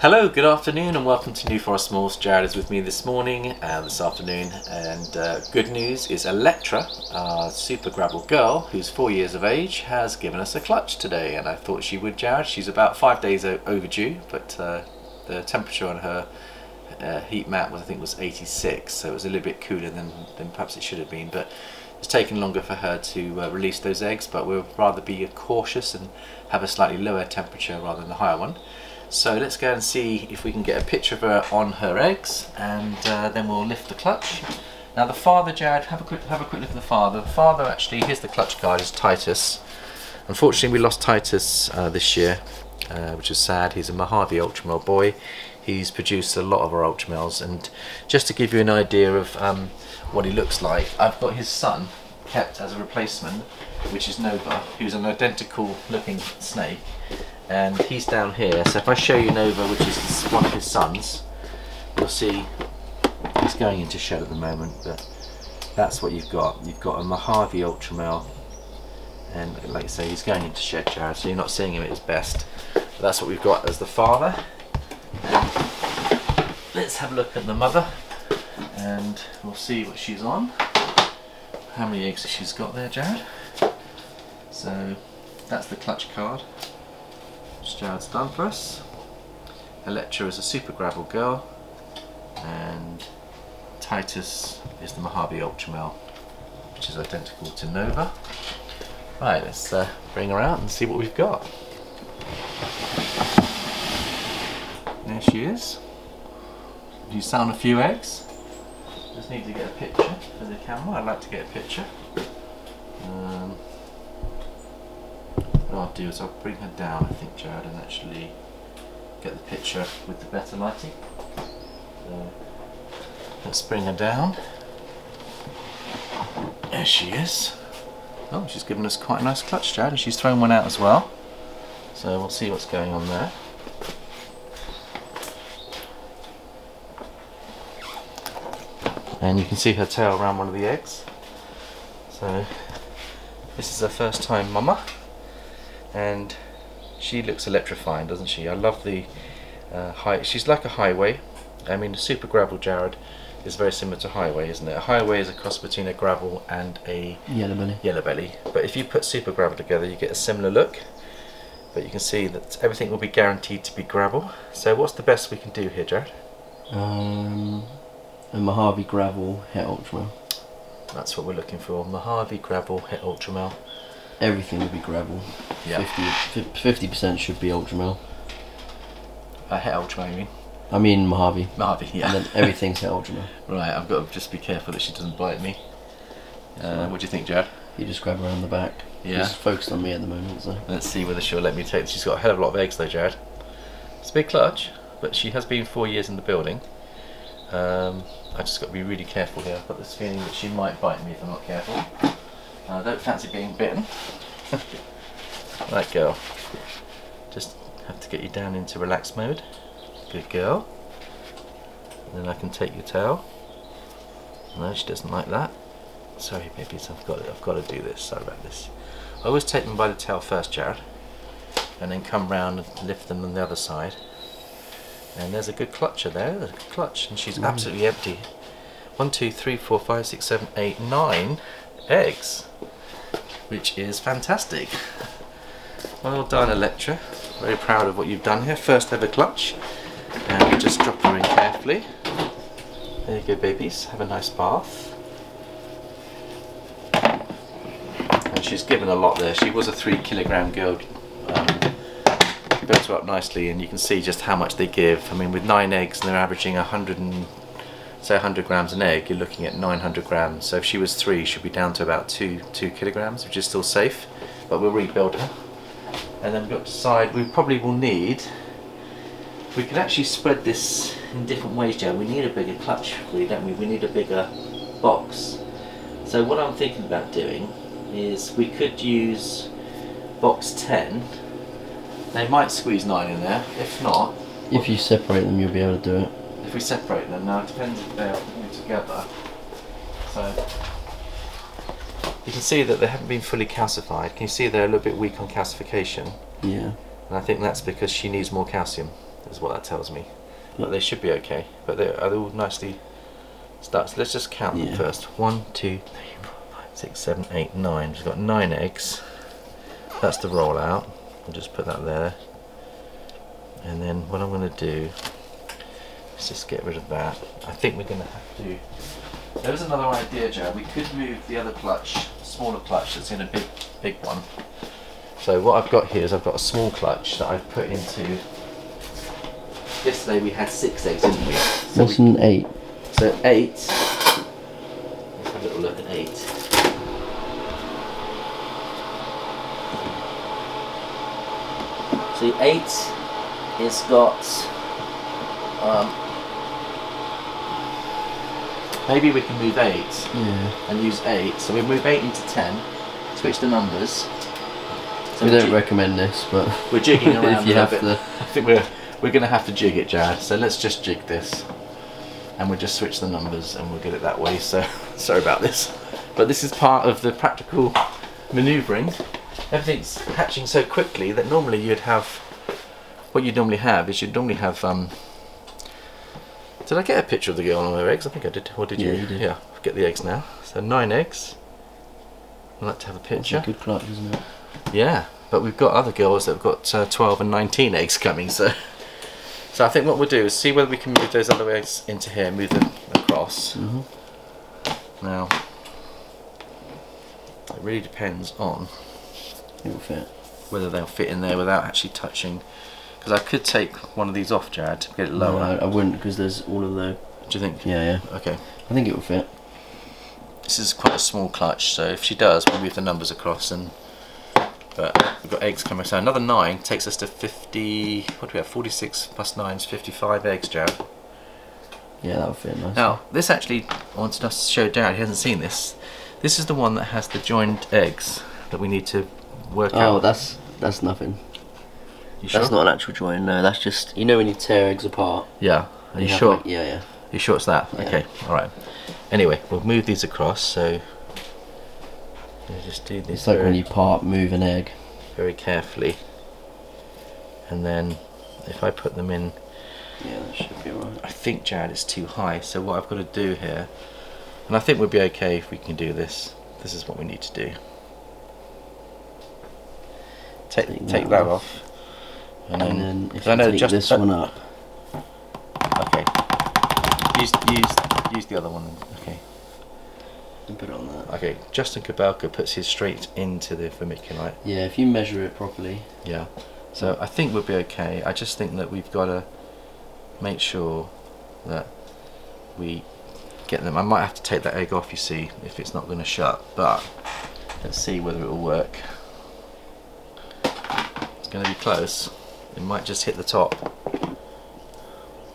Hello, good afternoon, and welcome to New Forest Morphs. Jared is with me this morning and this afternoon, and uh, good news is Electra, our super gravel girl, who's four years of age, has given us a clutch today, and I thought she would, Jared. She's about five days overdue, but uh, the temperature on her uh, heat map was, I think, was 86, so it was a little bit cooler than, than perhaps it should have been, but it's taken longer for her to uh, release those eggs, but we'll rather be cautious and have a slightly lower temperature rather than a higher one. So let's go and see if we can get a picture of her on her eggs and uh, then we'll lift the clutch. Now the father, Jared, have a quick have a quick look at the father. The father actually, here's the clutch guard, is Titus. Unfortunately we lost Titus uh, this year, uh, which is sad. He's a Mojave Ultramel boy. He's produced a lot of our Ultramels and just to give you an idea of um, what he looks like, I've got his son kept as a replacement, which is Nova, who's an identical looking snake and he's down here. So if I show you Nova which is one of his sons you'll see he's going into shed at the moment but that's what you've got. You've got a Mojave Ultramel and like I say he's going into shed Jared so you're not seeing him at his best. But that's what we've got as the father. Let's have a look at the mother and we'll see what she's on. How many eggs has she's got there Jared? So that's the clutch card Jared's done for us. Electra is a super gravel girl and Titus is the Mojave Ultramel which is identical to Nova. Right, let's uh, bring her out and see what we've got. There she is. You sound a few eggs. Just need to get a picture for the camera. I'd like to get a picture. Um, I'll do is I'll bring her down, I think, Jared, and actually get the picture with the better lighting. So, let's bring her down. There she is. Oh, she's given us quite a nice clutch, Jared, and she's thrown one out as well. So we'll see what's going on there. And you can see her tail around one of the eggs. So this is her first time mama and she looks electrifying doesn't she? I love the uh, high she's like a highway. I mean the super gravel Jared is very similar to highway isn't it? A highway is a cross between a gravel and a yellow belly. yellow belly. But if you put super gravel together you get a similar look. But you can see that everything will be guaranteed to be gravel. So what's the best we can do here Jared? Um, a Mojave gravel het ultramel that's what we're looking for. Mojave gravel het ultramel everything would be gravel. Yeah. 50 percent should be Ultramel. I hate Ultramel, you mean? I mean Mojave. Mojave, yeah. And then everything's het Ultramel. right, I've got to just be careful that she doesn't bite me. Uh, what do you think, Jared? You just grab her around the back. Yeah. She's focused on me at the moment, so. Let's see whether she'll let me take. She's got a hell of a lot of eggs, though, Jared. It's a big clutch, but she has been four years in the building. Um, I just got to be really careful here. I've got this feeling that she might bite me if I'm not careful. I don't fancy being bitten. right girl. Just have to get you down into relaxed mode. Good girl. And then I can take your tail. No, she doesn't like that. Sorry babies, I've got I've got to do this. Sorry about this. I always take them by the tail first, Jared. And then come round and lift them on the other side. And there's a good clutcher there, there's a good clutch, and she's mm. absolutely empty. One, two, three, four, five, six, seven, eight, nine eggs, which is fantastic. Well done Electra, very proud of what you've done here. First ever clutch, and just drop her in carefully. There you go babies, have a nice bath. And she's given a lot there, she was a three kilogram girl. Um, built her up nicely and you can see just how much they give. I mean with nine eggs and they're averaging 100 and say 100 grams an egg, you're looking at 900 grams. So if she was three, she'd be down to about two, two kilograms, which is still safe, but we'll rebuild her. And then we've got to decide, we probably will need, we could actually spread this in different ways, Joe. We need a bigger clutch, really, don't we? We need a bigger box. So what I'm thinking about doing is we could use box 10. They might squeeze 9 in there, if not... If you separate them, you'll be able to do it if we separate them now, it depends if they're all together. So you can see that they haven't been fully calcified. Can you see they're a little bit weak on calcification? Yeah. And I think that's because she needs more calcium. is what that tells me. But they should be okay. But they're, are they all nicely stuck? So let's just count them first. One, two, three, four, five, six, seven, eight, nine. We've got nine eggs. That's the rollout. I'll just put that there. And then what I'm going to do is just get rid of that. I think we're going to have to. There was another idea, Joe. We could move the other clutch, smaller clutch that's in a big, big one. So what I've got here is I've got a small clutch that I've put into. Yesterday we had six eggs, didn't we? So, What's we, an eight? so eight. Let's have a little look at eight. So eight it's got. Um, maybe we can move eight Yeah. and use eight. So we move eight into ten. Switch the numbers. So we don't recommend this, but we're jigging around if you a have bit. to. I think we're we're going to have to jig it, Jared. So let's just jig this, and we'll just switch the numbers, and we'll get it that way. So sorry about this, but this is part of the practical manoeuvring. Everything's hatching so quickly that normally you'd have what you'd normally have is you'd normally have. Um, did I get a picture of the girl on her eggs? I think I did. Or did you? Yeah, you did. Yeah. Get the eggs now. So nine eggs. I'd like to have a picture. a good clutch, isn't it? Yeah, but we've got other girls that have got uh, 12 and 19 eggs coming, so so I think what we'll do is see whether we can move those other eggs into here, move them across. Mhm. Now, it really depends on It will fit. whether they'll fit in there without actually touching. Because I could take one of these off, Jared, to get it lower. I, I wouldn't because there's all of the. Do you think? Yeah, yeah. Okay. I think it will fit. This is quite a small clutch, so if she does, we'll move the numbers across and. But we've got eggs coming. So another nine takes us to 50. What do we have? 46 plus 9 is 55 eggs, Jared. Yeah, that will fit nice. Now, this actually, I wanted us to show Jared, he hasn't seen this. This is the one that has the joined eggs that we need to work Oh, out. that's that's nothing. You sure? That's not an actual join. No, that's just you know when you tear eggs apart. Yeah. Are you have, sure? like- yeah, yeah. you sure it's that? Yeah. Okay, alright. Anyway, we'll move these across, so. Just do this It's like when you part move an egg. very carefully. And then, if I put them in Yeah, that should be alright. I think Jared it's too high so what I've got to do here and I think we'll be okay if we can do this this is what we need to do take, Take take that that off. off and And then, then 'cause if I know take just this one up, okay. Use, use, use the other one okay. And put it on that. okay Justin Kobylka puts his straight into the vermiculite. Yeah, if you measure it properly. yeah. So I think we'll be okay. I just think that we've got to make sure that we get them. I might have to take that egg off you see if it's not going to shut but let's see whether it will work. It's going to be close it might just hit the top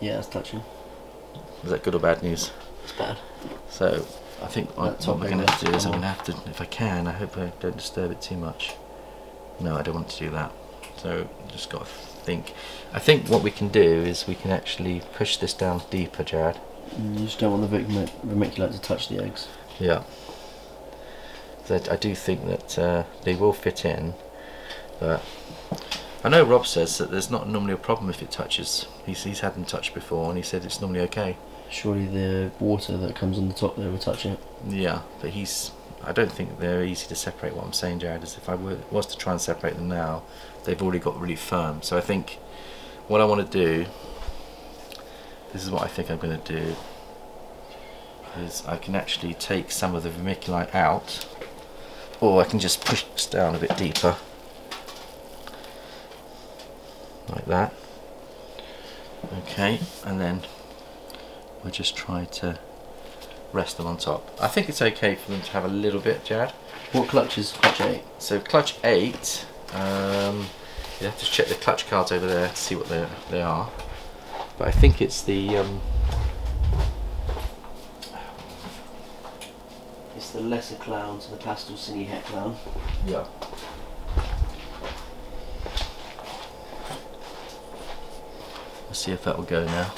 Yeah, it's touching. is that good or bad news It's bad. so I think I- what we're going to have to do is I'm going to have to if I can I hope I don't disturb it too much no I don't want to do that so just got to think I think what we can do is we can actually push this down deeper Jared Mm, You just don't want the vermic- vermiculite to touch the eggs. Yeah. So I do think that uh, they will fit in, but I know Rob says that there's not normally a problem if it touches. He's, he's had them touched before, and he said it's normally okay. Surely the water that comes on the top there will touch it. Yeah, but he's. I don't think they're easy to separate. What I'm saying, Jared, is if I were, was to try and separate them now, they've already got really firm. So I think what I want to do. This is what I think I'm going to do. Is I can actually take some of the vermiculite out, or I can just push this down a bit deeper, like that. Okay, and then we'll just try to rest them on top. I think it's okay for them to have a little bit, Jared. What clutch is clutch 8? So clutch eight, um, you have to check the clutch cards over there to see what they they are. But I think it's the um, It's the lesser clown to the pastel cine het clown. yeah. Let's see if that will go now.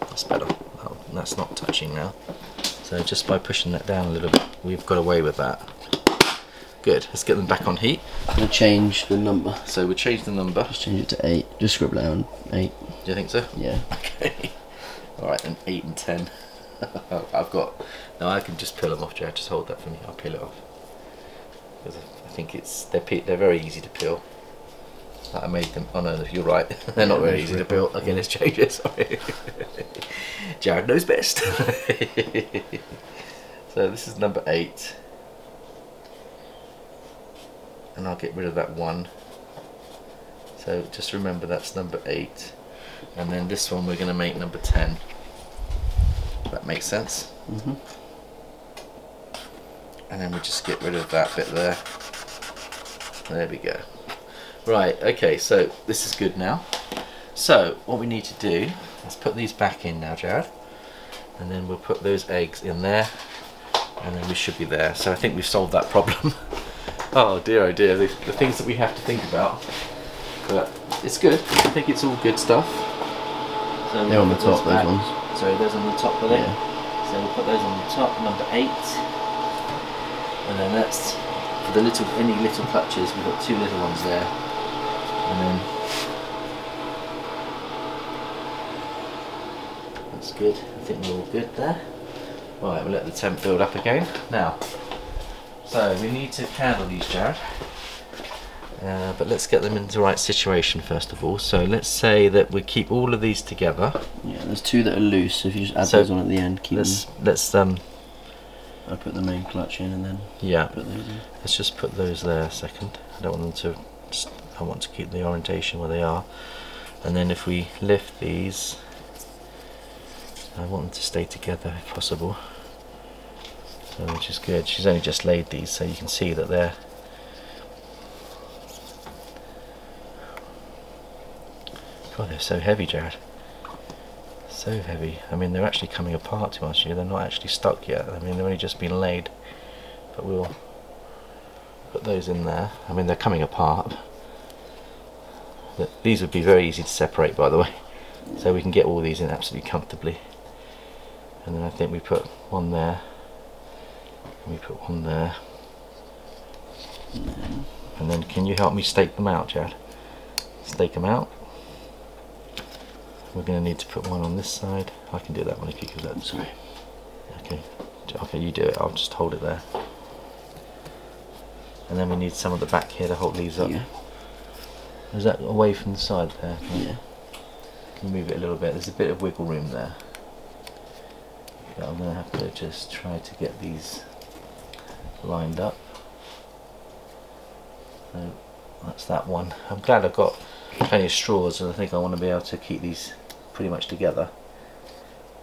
That's better. That's not touching now. So just by pushing that down a little bit, we've got away with that. good. Let's get them back on heat. I'm gonna change the number. So we change the number. Just change it to eight. Just scribble it on eight. Do you think so? Yeah. Okay. All right, then eight and ten. I've got. No, I can just peel them off, Jared. Just hold that for me. I'll peel it off. Because I think it's they're they're very easy to peel. I made them. Oh no, you're right. they're not very easy to build. peel. off, Okay, yeah. let's change it. Sorry. Jared knows best. so this is number eight, and I'll get rid of that one. So just remember that's number eight, and then this one we're going to make number ten. That makes sense. hmm And then we just get rid of that bit there. There we go. Right, okay, so this is good now. So, what we need to do is put these back in now, Jared. And then we'll put those eggs in there. And then we should be there. So I think we've solved that problem. oh dear, oh dear, the, the things that we have to think about. But it's good. I think it's all good stuff. So They're on the top, those back. ones. Sorry, those on the top, are they? Yeah. So we'll put those on the top, number eight. And then that's for the little any little clutches, we've got two little ones there. And then that's good. I think we're all good there. Right, we'll let the temp build up again. Now, so we need to candle these, Jared. Uh, but let's get them into the right situation first of all. So let's say that we keep all of these together. Yeah, there's two that are loose. So if you just add So, those on at the end, keep Let's them. let's um I put the main clutch in and then yeah put those in. Let's just put those there a second. I don't want them to. Just, I want to keep the orientation where they are. And then if we lift these, I want them to stay together if possible. So which is good. She's only just laid these, so you can see that they're. God, they're so heavy, Jared. So heavy. I mean, they're actually coming apart to us. They're not actually stuck yet. I mean, they've only just been laid. But we'll put those in there. I mean, they're coming apart. Th- These would be very easy to separate, by the way. So we can get all these in absolutely comfortably. And then I think we put one there. And we put one there. And then can you help me stake them out, Chad? Stake them out. We're going to need to put one on this side. I can do that one if you give that. Sorry. Okay. Okay, you do it. I'll just hold it there. And then we need some of the back here to hold these up. Yeah. Is that away from the side there? Can Yeah. Can move it a little bit? There's a bit of wiggle room there. But I'm going to have to just try to get these lined up. So that's that one. I'm glad I've got plenty of straws and I think I want to be able to keep these pretty much together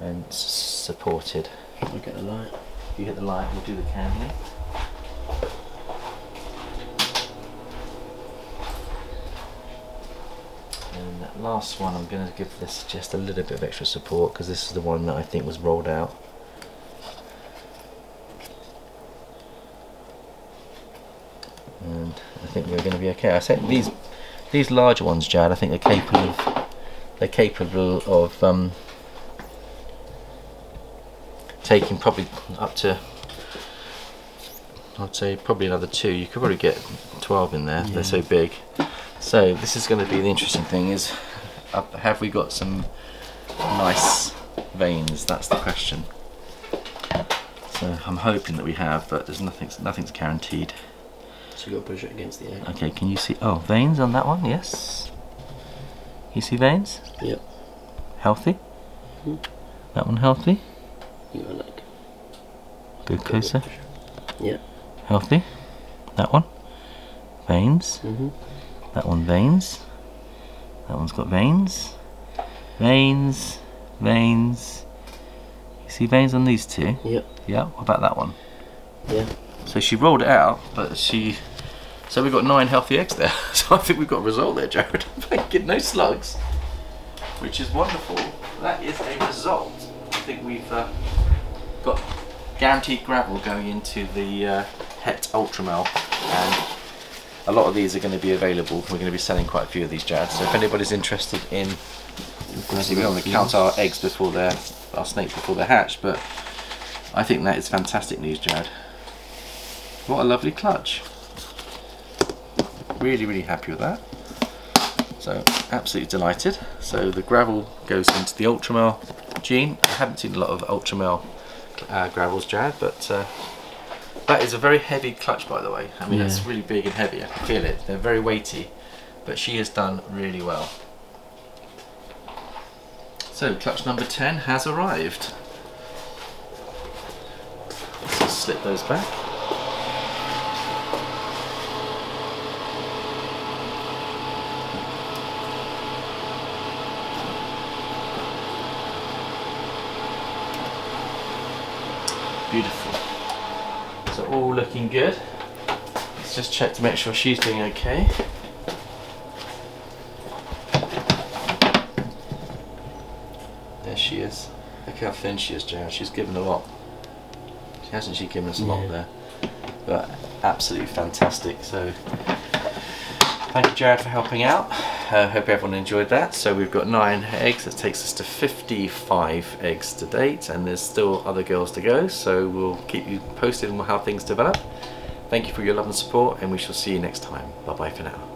and supported. I'll get the light. If you hit the light, we'll do the candling. And that last one, I'm going to give this just a little bit of extra support because this is the one that I think was rolled out. And I think we're going to be okay. I said these these larger ones, Jad, I think they're capable of they're capable of um, taking probably up to I'd say probably another two. You could probably get 12 in there. They're so big. So this is going to be the interesting thing: is have we got some nice veins? That's the question. So I'm hoping that we have, but there's nothing. Nothing's guaranteed. So you got to push it against the egg. Okay, can you see? Oh, veins on that one. Yes. You see veins? Yep. Healthy. Mhm. That one healthy. You got like. Go closer. Yeah. Healthy. That one. Veins. Mhm. That one veins. That one's got veins. Veins. Veins. You see veins on these two? Yep. Yeah. What about that one? Yeah. So she rolled it out, but she. So we've got nine healthy eggs there. So I think we've got a result there, Jared. You. No slugs, which is wonderful. That is a result. I think we've uh, got guaranteed gravel going into the uh, Het Ultramel, and a lot of these are going to be available. We're going to be selling quite a few of these, Jared. So if anybody's interested in, obviously we want to count our eggs before they're our snakes before they're hatched, but I think that is fantastic news, Jared. What a lovely clutch. really, really happy with that. So absolutely delighted. So the gravel goes into the Ultramel gene. I haven't seen a lot of Ultramel uh, gravels, Jared, but uh, that is a very heavy clutch, by the way. I mean, Yeah. it's really big and heavy. I can feel it. They're very weighty, but she has done really well. So clutch number 10 has arrived. Let's just slip those back. Beautiful. So all looking good. Let's just check to make sure she's doing okay. There she is. Look how thin she is, Jared. She's given a lot. She hasn't she given us a lot Yeah. there. But absolutely fantastic. So thank you Jared for helping out. Uh, hope everyone enjoyed that. So we've got nine eggs. That takes us to 55 eggs to date and there's still other girls to go. So we'll keep you posted on how things develop. Thank you for your love and support and we shall see you next time. Bye bye for now.